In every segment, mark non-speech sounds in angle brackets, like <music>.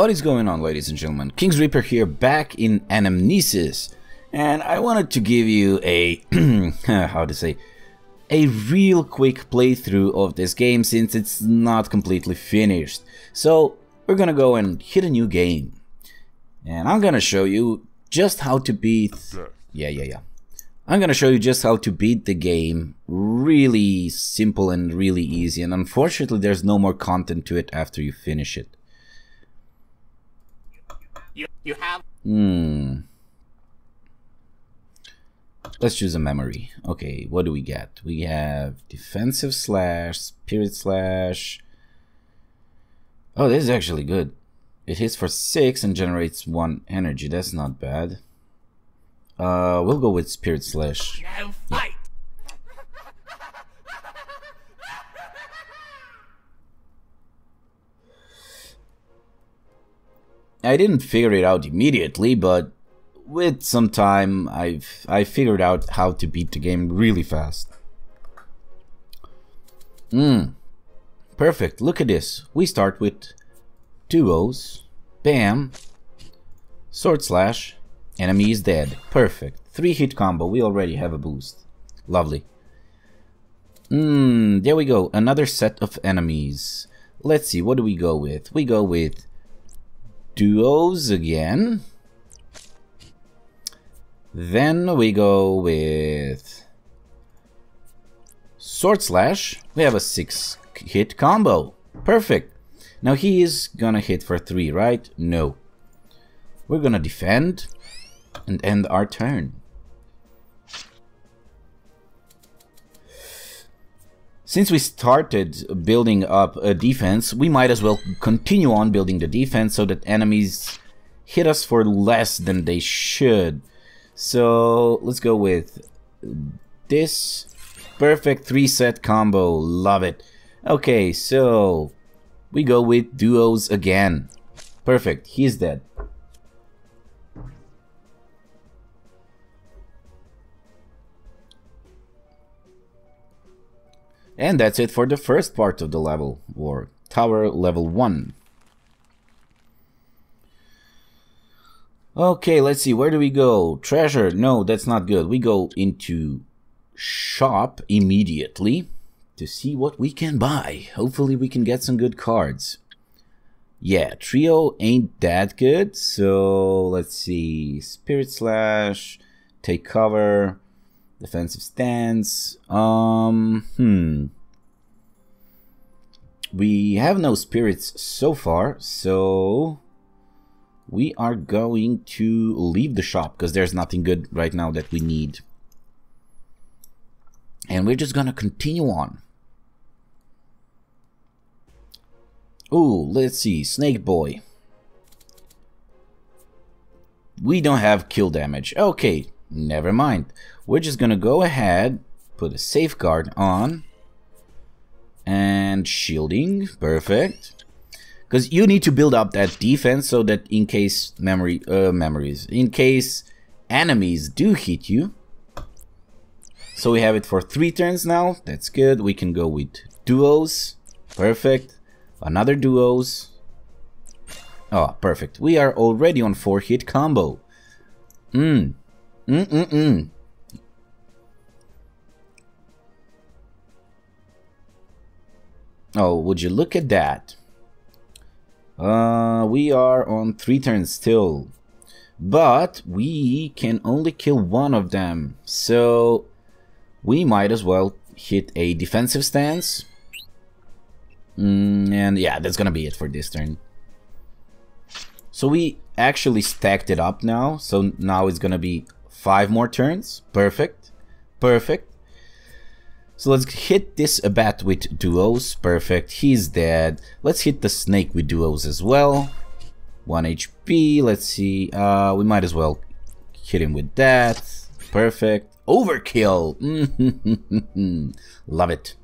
What is going on ladies and gentlemen? King's Reaper here back in Anamnesis and I wanted to give you a <clears throat> how to say a real quick playthrough of this game since it's not completely finished. So we're gonna go and hit a new game and I'm gonna show you just how to beat yeah yeah yeah I'm gonna show you just how to beat the game really simple and really easy and unfortunately there's no more content to it after you finish it You you have Hmm. Let's choose a memory. Okay, what do we get? We have defensive slash, spirit slash. Oh, this is actually good. It hits for 6 and generates 1 energy. That's not bad. Uh, we'll go with spirit slash. no fight. I didn't figure it out immediately, but with some time, I've I figured out how to beat the game really fast. Hmm. Perfect. Look at this. We start with duos. Bam. Sword slash. Enemy is dead. Perfect. Three hit combo. We already have a boost. Lovely. Hmm. There we go. Another set of enemies. Let's see. What do we go with? We go with duos again. Then we go with Sword Slash. We have a 6 hit combo. Perfect. Now he is gonna hit for 3, right? No. We're gonna defend and end our turn. Since we started building up a defense, we might as well continue on building the defense so that enemies hit us for less than they should. So let's go with this perfect three set combo. Love it. Okay, so we go with duos again. Perfect. He's dead. And that's it for the first part of the level, or tower level 1. Okay, let's see, where do we go? Treasure, no, that's not good. We go into shop immediately to see what we can buy. Hopefully we can get some good cards. Yeah, trio ain't that good, so let's see. Spirit Slash, take cover, defensive stance. Um, hmm. We have no spirits so far, so we are going to leave the shop because there's nothing good right now that we need. And we're just gonna continue on. Ooh, let's see, Snake Boy. We don't have kill damage. Okay, never mind. We're just gonna go ahead, put a safeguard on, and shielding, perfect. Because you need to build up that defense so that in case memory, uh, memories, in case enemies do hit you. So we have it for three turns now. That's good. We can go with duos. Perfect. Another duos. Oh, perfect. We are already on four hit combo. Mmm. Mm mm Oh, would you look at that? Uh, we are on three turns still. But we can only kill one of them. So we might as well hit a defensive stance. Mm, and yeah, that's gonna be it for this turn. So we actually stacked it up now. So now it's gonna be five more turns. Perfect. Perfect. So let's hit this bat with duos. Perfect. He's dead. Let's hit the snake with duos as well. 1 HP. Let's see. Uh, we might as well hit him with that. Perfect. Overkill. <laughs> Love it.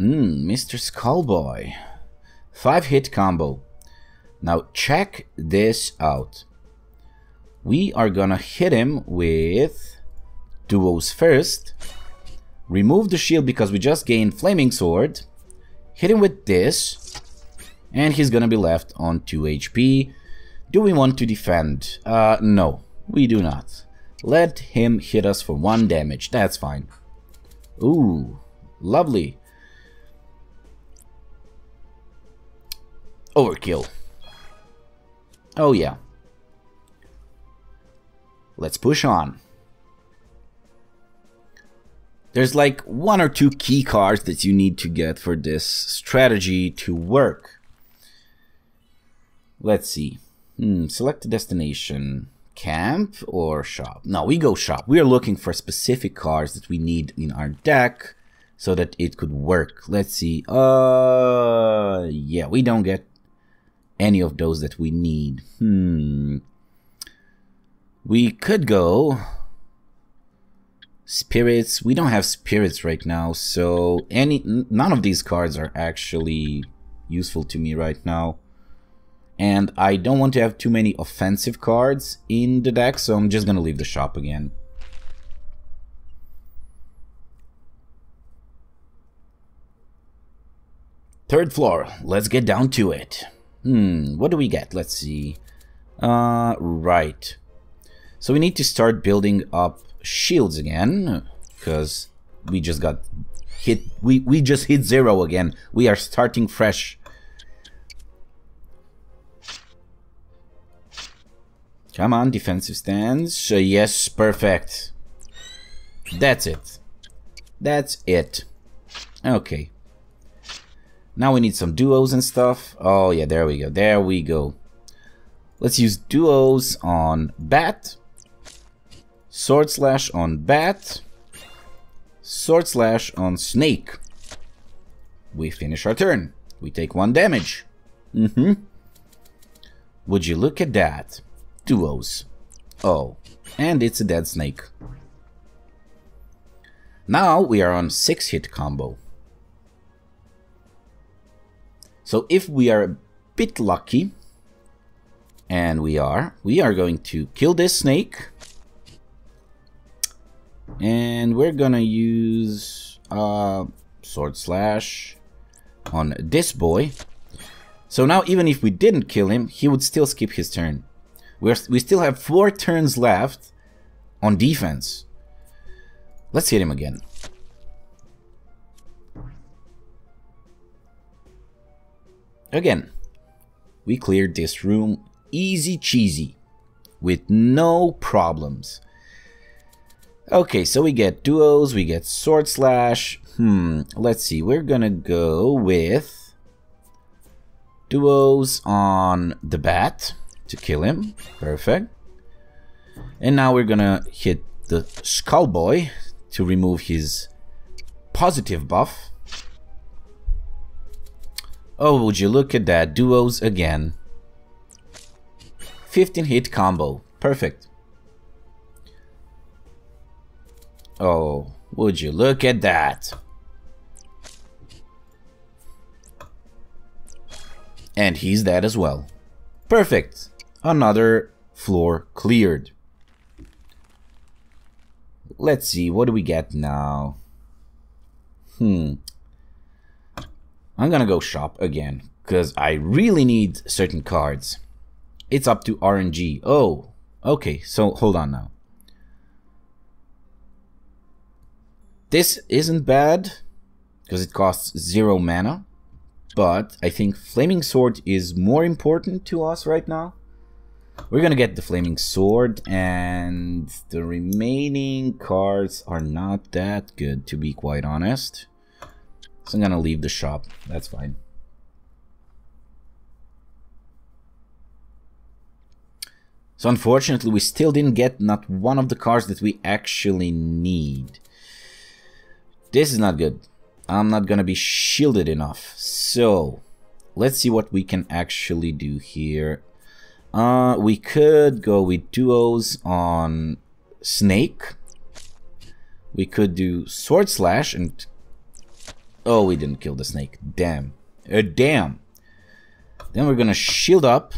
Mmm, Mr. Skullboy. 5 hit combo. Now check this out we are gonna hit him with duos first. remove the shield because we just gained Flaming Sword, hit him with this, and he's gonna be left on 2 HP. Do we want to defend? Uh, no, we do not. Let him hit us for 1 damage, that's fine. Ooh, lovely. Overkill. Oh yeah. Let's push on. There's like one or two key cards that you need to get for this strategy to work. Let's see. Hmm, select a destination. Camp or shop? No, we go shop. We are looking for specific cards that we need in our deck so that it could work. Let's see. Uh, yeah, we don't get any of those that we need. Hmm. We could go spirits. We don't have spirits right now, so any none of these cards are actually useful to me right now. And I don't want to have too many offensive cards in the deck, so I'm just gonna leave the shop again. Third floor, let's get down to it. Hmm, what do we get? Let's see. Uh, right. So we need to start building up shields again, because we just got hit, we, we just hit zero again. We are starting fresh. Come on, defensive stance. Yes, perfect. That's it. That's it. Okay. Now we need some duos and stuff. Oh yeah, there we go. There we go. Let's use duos on Bat. Sword Slash on Bat. Sword Slash on Snake. We finish our turn. We take one damage. Mm-hmm. Would you look at that? Duos. Oh, and it's a dead snake. Now we are on 6 hit combo. So if we are a bit lucky, and we are, we are going to kill this snake. And we're gonna use uh, Sword Slash on this boy. So now even if we didn't kill him, he would still skip his turn. We're, we still have four turns left on defense. Let's hit him again. Again, we cleared this room easy cheesy with no problems. Okay, so we get duos, we get sword slash. Hmm, let's see, we're gonna go with duos on the bat to kill him. Perfect. And now we're gonna hit the skull boy to remove his positive buff. Oh, would you look at that. Duos again. 15 hit combo. Perfect. Oh, would you look at that. And he's dead as well. Perfect. Another floor cleared. Let's see, what do we get now? Hmm. I'm gonna go shop again, because I really need certain cards. It's up to RNG. Oh, okay, so hold on now. This isn't bad, because it costs zero mana, but I think Flaming Sword is more important to us right now. We're gonna get the Flaming Sword, and the remaining cards are not that good, to be quite honest. So I'm gonna leave the shop. That's fine. So unfortunately, we still didn't get not one of the cards that we actually need. This is not good. I'm not gonna be shielded enough. So, let's see what we can actually do here. Uh, we could go with duos on Snake. We could do Sword Slash and Oh, we didn't kill the snake. Damn. Uh, damn. Then we're gonna shield up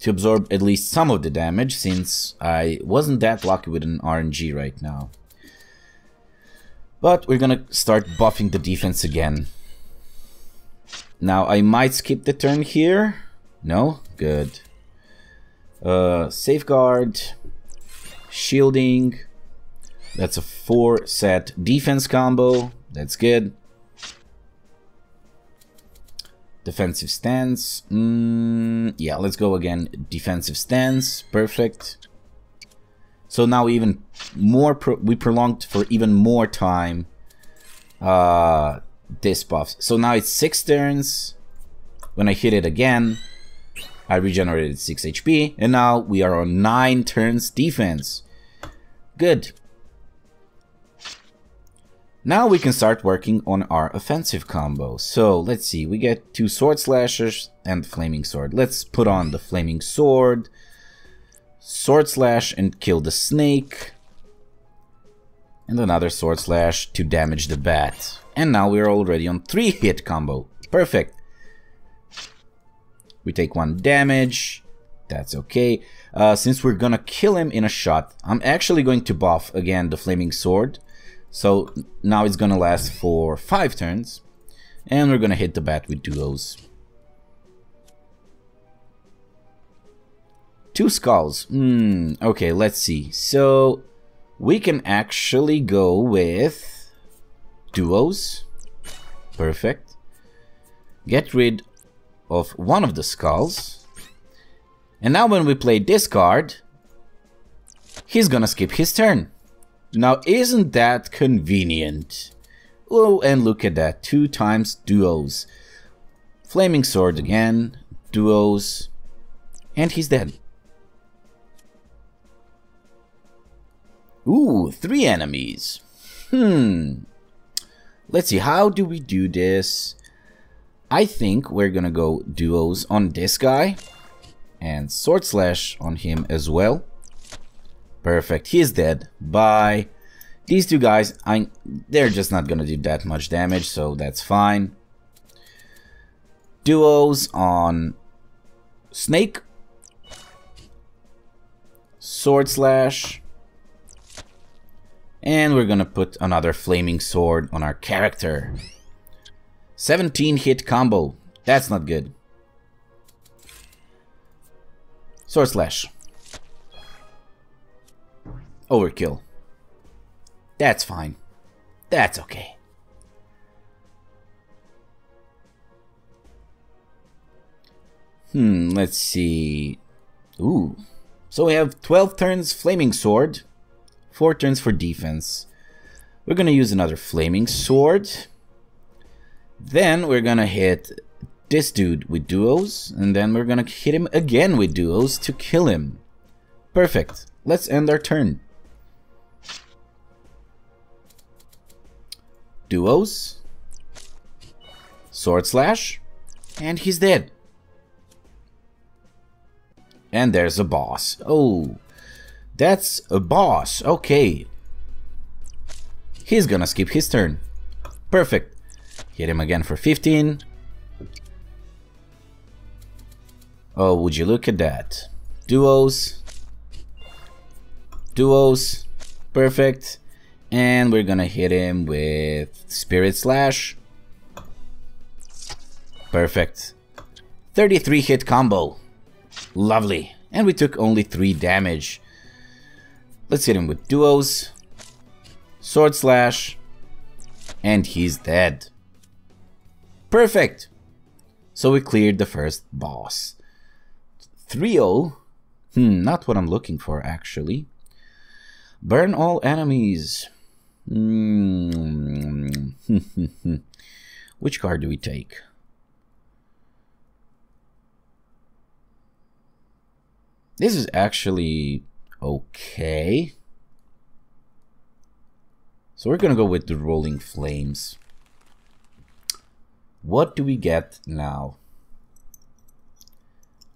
to absorb at least some of the damage since I wasn't that lucky with an RNG right now. But we're gonna start buffing the defense again. Now, I might skip the turn here. No? Good. Uh, safeguard. Shielding. That's a four set defense combo. That's good. Defensive stance. Mm, yeah, let's go again. Defensive stance. Perfect. So now even more, pro we prolonged for even more time uh, this buff. So now it's six turns. When I hit it again, I regenerated 6 HP. And now we are on 9 turns defense. Good. Now we can start working on our offensive combo. So let's see, we get two sword slashers and flaming sword. Let's put on the flaming sword, sword slash and kill the snake, and another sword slash to damage the bat. And now we're already on three hit combo. Perfect. We take one damage. That's okay. Uh, since we're gonna kill him in a shot, I'm actually going to buff again the flaming sword. So now it's gonna last for 5 turns. And we're gonna hit the bat with duos. Two skulls. Hmm, okay, let's see. So we can actually go with duos. Perfect. Get rid of one of the skulls. And now when we play this card, he's gonna skip his turn. Now, isn't that convenient? Oh, and look at that, two times duos. Flaming Sword again, duos, and he's dead. Ooh, three enemies. Hmm. Let's see, how do we do this? I think we're gonna go duos on this guy. And Sword Slash on him as well. Perfect. He's dead. Bye. These two guys, I, they're just not gonna do that much damage, so that's fine. Duos on Snake. Sword Slash. And we're gonna put another Flaming Sword on our character. 17 hit combo. That's not good. Sword Slash. Overkill. That's fine. That's okay. Hmm, let's see. Ooh. So we have 12 turns Flaming Sword, 4 turns for defense. We're gonna use another Flaming Sword. Then we're gonna hit this dude with duos, and then we're gonna hit him again with duos to kill him. Perfect. Let's end our turn. duos, sword slash, and he's dead. And there's a boss. Oh, that's a boss. Okay. He's gonna skip his turn. Perfect. Hit him again for 15. Oh, would you look at that. Duos. Duos. Perfect. And we're gonna hit him with Spirit Slash. Perfect. 33 hit combo. Lovely. And we took only 3 damage. Let's hit him with duos. Sword Slash. And he's dead. Perfect. So we cleared the first boss. 3-0. Hmm, not what I'm looking for actually. Burn all enemies. Mm. <laughs> Which card do we take? This is actually okay. So we're gonna go with the Rolling Flames. What do we get now?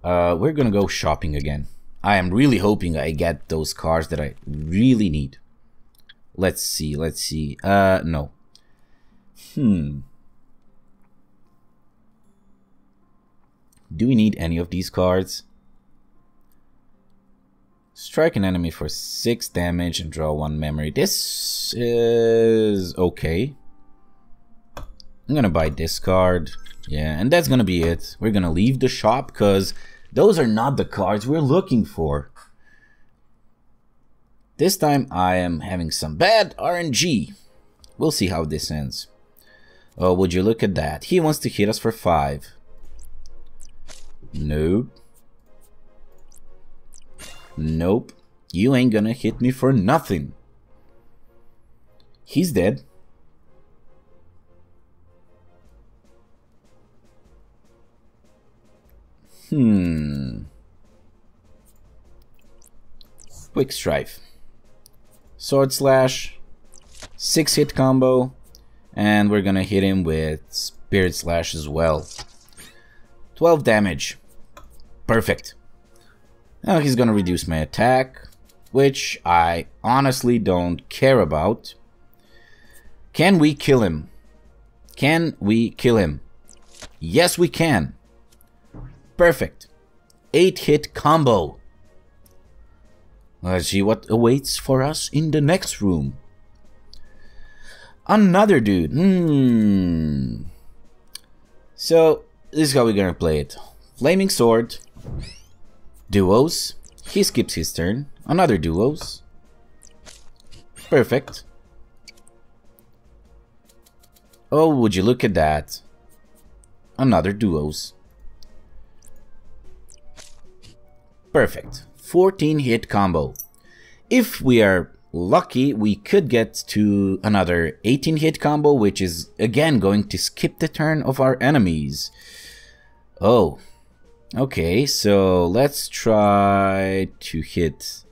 Uh, we're gonna go shopping again. I am really hoping I get those cards that I really need. Let's see, let's see. Uh, no. Hmm. Do we need any of these cards? Strike an enemy for 6 damage and draw 1 memory. This is okay. I'm gonna buy this card. Yeah, and that's gonna be it. We're gonna leave the shop because those are not the cards we're looking for. This time I am having some bad RNG. We'll see how this ends. Oh, would you look at that? He wants to hit us for 5. Nope. Nope. You ain't gonna hit me for nothing. He's dead. Hmm. Quick Strike. Sword Slash. 6 hit combo. And we're gonna hit him with Spirit Slash as well. 12 damage. Perfect. Now he's gonna reduce my attack, which I honestly don't care about. Can we kill him? Can we kill him? Yes, we can. Perfect. 8 hit combo. Let's see what awaits for us in the next room. Another dude. Hmm. So, this is how we're gonna play it. Flaming Sword. Duos. He skips his turn. Another duos. Perfect. Oh, would you look at that. Another duos. Perfect. 14 hit combo. If we are lucky, we could get to another 18 hit combo, which is again going to skip the turn of our enemies. Oh, okay, so let's try to hit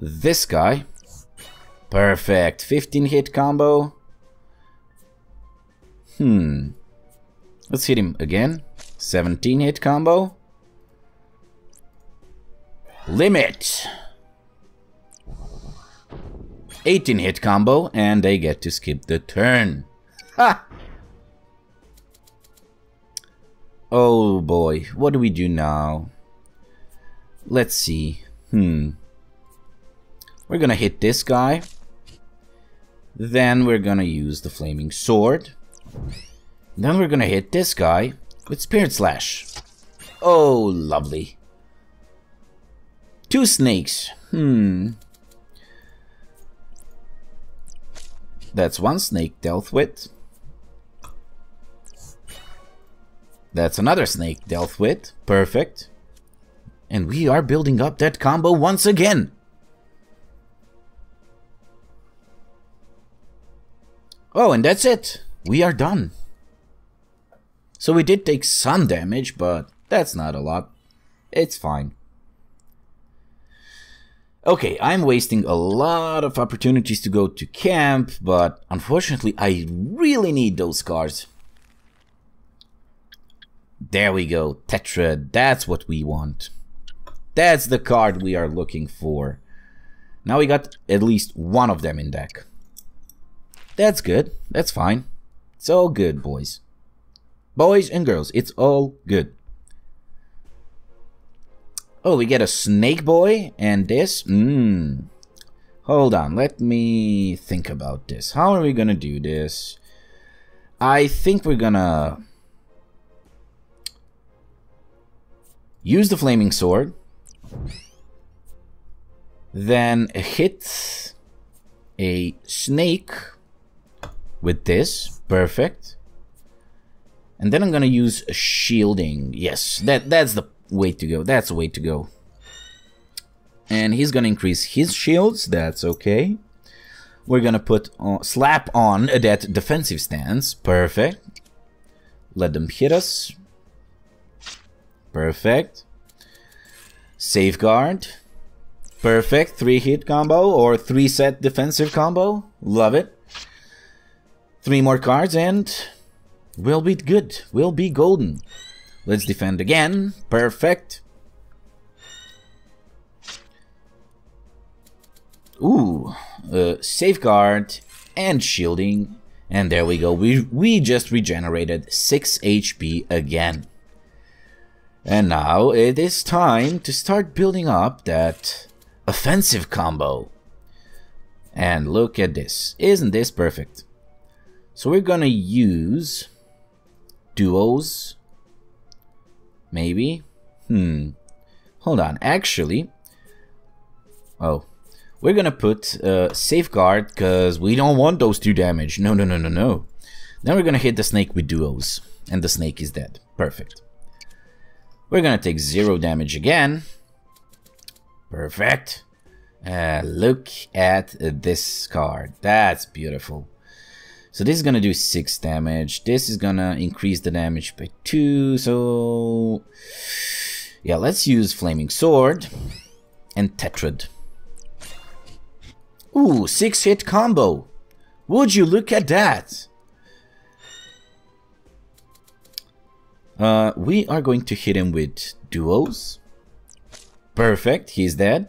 this guy. Perfect, 15 hit combo. Hmm, let's hit him again. 17 hit combo. Limit! 18 hit combo, and they get to skip the turn. Ha! Oh boy, what do we do now? Let's see. Hmm. We're gonna hit this guy. Then we're gonna use the Flaming Sword. Then we're gonna hit this guy with Spirit Slash. Oh, lovely. Two snakes. Hmm. That's one snake dealt with. That's another snake dealt with. Perfect. And we are building up that combo once again. Oh, and that's it. We are done. So we did take some damage, but that's not a lot. It's fine. Okay, I'm wasting a lot of opportunities to go to camp, but unfortunately I really need those cards. There we go, Tetra, that's what we want. That's the card we are looking for. Now we got at least one of them in deck. That's good, that's fine. It's all good, boys. Boys and girls, it's all good. Oh, we get a snake boy and this? Mmm. Hold on, let me think about this. How are we gonna do this? I think we're gonna use the flaming sword. Then hit a snake with this. Perfect. And then I'm gonna use shielding. Yes, that that's the way to go. That's the way to go. And he's gonna increase his shields. That's okay. We're gonna put on, slap on that defensive stance. Perfect. Let them hit us. Perfect. Safeguard. Perfect. Three hit combo or three set defensive combo. Love it. Three more cards and we'll be good. We'll be golden. Let's defend again. Perfect. Ooh, uh, safeguard and shielding. And there we go. We, we just regenerated 6 HP again. And now it is time to start building up that offensive combo. And look at this. Isn't this perfect? So we're gonna use duos. Maybe? Hmm. Hold on. Actually, oh, we're gonna put uh, safeguard because we don't want those two damage. No, no, no, no, no. Then we're gonna hit the snake with duos, and the snake is dead. Perfect. We're gonna take zero damage again. Perfect. Uh, look at this card. That's beautiful. So this is gonna do 6 damage. This is gonna increase the damage by 2. So... Yeah, let's use Flaming Sword and Tetrad. Ooh, 6 hit combo. Would you look at that? Uh, we are going to hit him with duos. Perfect, he's dead.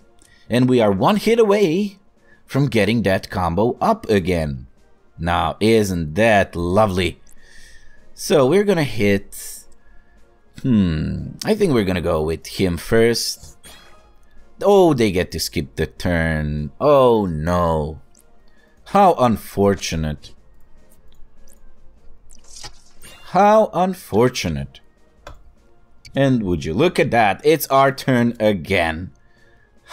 And we are one hit away from getting that combo up again. Now, isn't that lovely? So we're gonna hit... Hmm, I think we're gonna go with him first. Oh, they get to skip the turn. Oh no. How unfortunate. How unfortunate. And would you look at that, it's our turn again.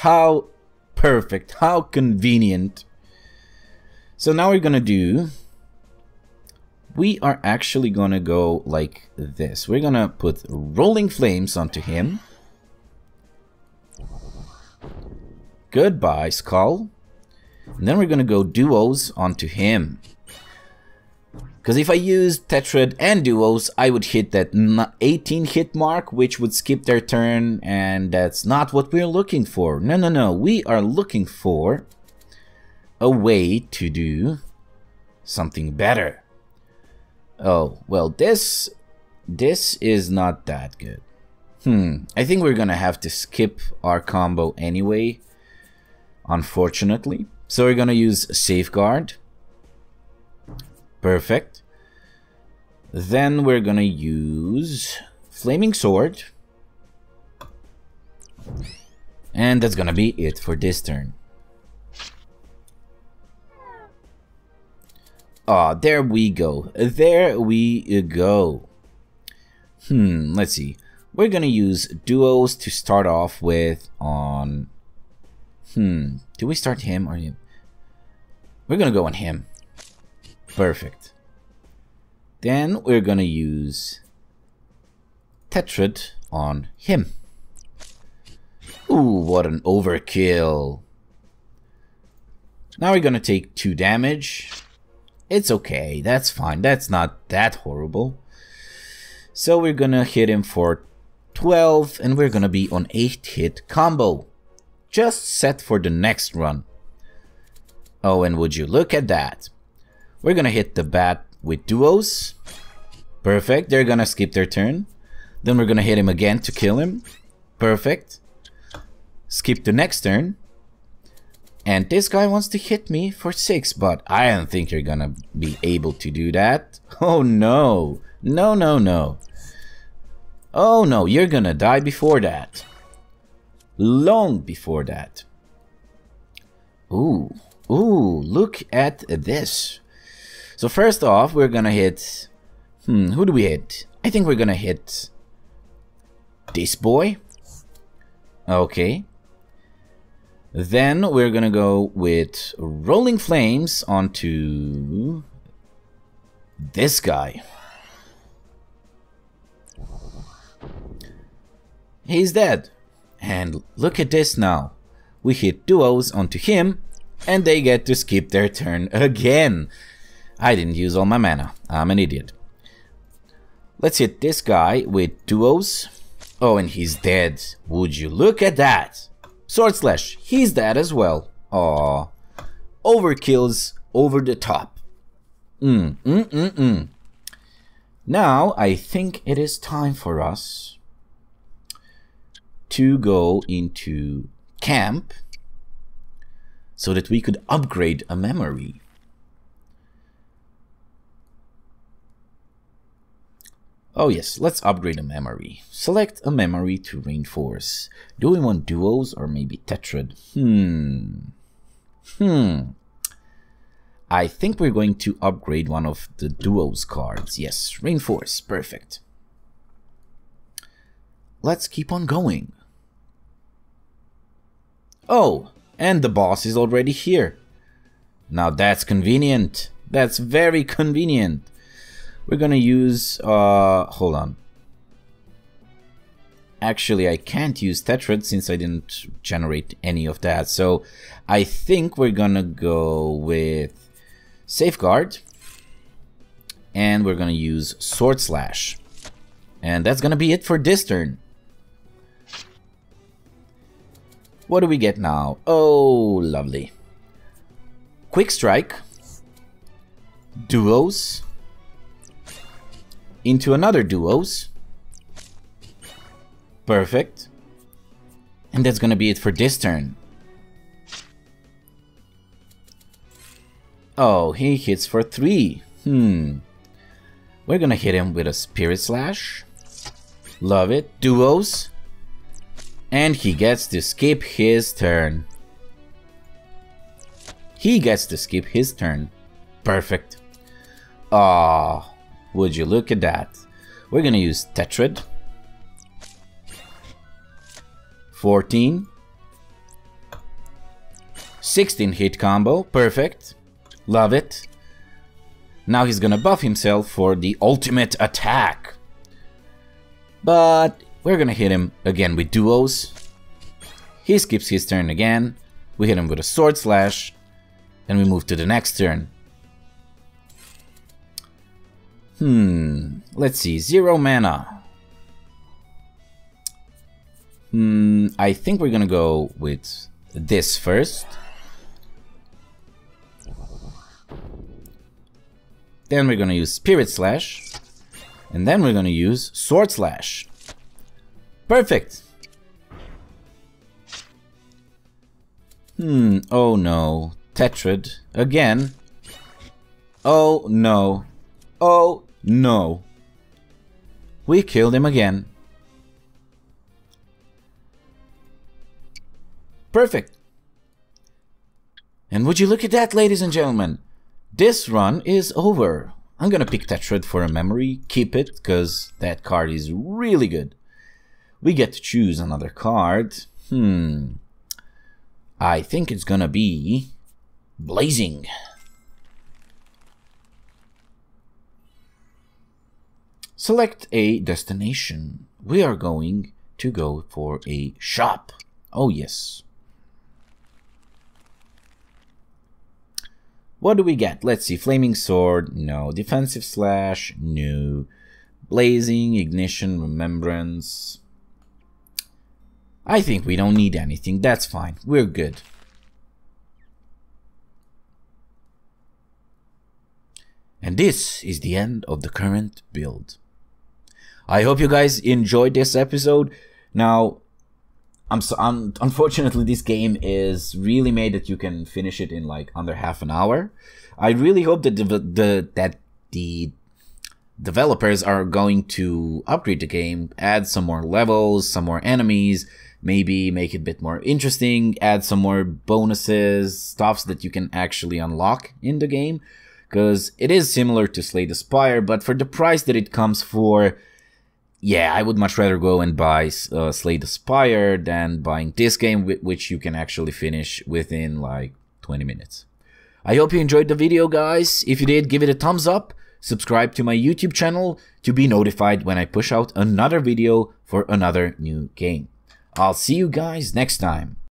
How perfect, how convenient. So now we're gonna do, we are actually gonna go like this. We're gonna put Rolling Flames onto him. Goodbye, Skull. And then we're gonna go Duos onto him. Because if I use Tetrad and Duos, I would hit that 18 hit mark, which would skip their turn, and that's not what we're looking for. No, no, no. We are looking for a way to do something better. Oh, well, this, this is not that good. Hmm, I think we're gonna have to skip our combo anyway, unfortunately. So we're gonna use Safeguard. Perfect. Then we're gonna use Flaming Sword. And that's gonna be it for this turn. Ah, oh, there we go. There we go. Hmm, let's see. We're gonna use duos to start off with on... Hmm, do we start him or him? We're gonna go on him. Perfect. Then we're gonna use Tetrad on him. Ooh, what an overkill. Now we're gonna take 2 damage. It's okay, that's fine, that's not that horrible. So we're gonna hit him for 12 and we're gonna be on 8 hit combo. Just set for the next run. Oh, and would you look at that? We're gonna hit the bat with duos. Perfect. They're gonna skip their turn. Then we're gonna hit him again to kill him. Perfect. Skip the next turn. And this guy wants to hit me for 6, but I don't think you're gonna be able to do that. <laughs> Oh no. No, no, no. Oh no, you're gonna die before that. Long before that. Ooh. Ooh, look at this. So first off, we're gonna hit... Hmm, who do we hit? I think we're gonna hit... This boy? Okay. Then we're gonna go with Rolling Flames onto... This guy. He's dead. And look at this now. We hit duos onto him, and they get to skip their turn again. I didn't use all my mana. I'm an idiot. Let's hit this guy with duos. Oh, and he's dead. Would you look at that? Sword Slash, he's dead as well. Aw. Overkills over the top. Mm, mm, mm, mm. Now, I think it is time for us to go into camp so that we could upgrade a memory. Oh yes, let's upgrade a memory. Select a memory to reinforce. Do we want duos or maybe tetrad? Hmm. Hmm. I think we're going to upgrade one of the duos cards. Yes, reinforce. Perfect. Let's keep on going. Oh, and the boss is already here. Now that's convenient. That's very convenient. We're gonna use, uh, hold on. Actually, I can't use Tetrad since I didn't generate any of that. So I think we're gonna go with Safeguard. And we're gonna use Sword Slash. And that's gonna be it for this turn. What do we get now? Oh, lovely. Quick Strike. Duos. Into another Duos. Perfect. And that's gonna be it for this turn. Oh, he hits for three. Hmm. We're gonna hit him with a Spirit Slash. Love it. Duos. And he gets to skip his turn. He gets to skip his turn. Perfect. Ah, would you look at that? We're gonna use Tetrad. 14. 16 hit combo. Perfect. Love it. Now he's gonna buff himself for the ultimate attack. But we're gonna hit him again with duos. He skips his turn again. We hit him with a sword slash. And we move to the next turn. Hmm, let's see, zero mana. Hmm, I think we're gonna go with this first. Then we're gonna use Spirit Slash. And then we're gonna use Sword Slash. Perfect. Hmm, oh no. Tetrad, again. Oh no. Oh no. We killed him again. Perfect. And would you look at that, ladies and gentlemen? This run is over. I'm gonna pick Tetrad for a memory, keep it, because that card is really good. We get to choose another card. Hmm. I think it's gonna be Blazing. Select a destination. We are going to go for a shop. Oh yes. What do we get? Let's see. Flaming Sword, no. Defensive Slash, no. Blazing, Ignition, Remembrance, I think we don't need anything. That's fine. We're good. And this is the end of the current build. I hope you guys enjoyed this episode. Now, I'm so I'm, unfortunately this game is really made that you can finish it in like under half an hour. I really hope that the, the that the developers are going to upgrade the game, add some more levels, some more enemies, maybe make it a bit more interesting, add some more bonuses, stuffs that you can actually unlock in the game. Because it is similar to Slay the Spire, but for the price that it comes for, yeah, I would much rather go and buy uh, Slay the Spire than buying this game, which you can actually finish within like 20 minutes. I hope you enjoyed the video, guys. If you did, give it a thumbs up. Subscribe to my YouTube channel to be notified when I push out another video for another new game. I'll see you guys next time.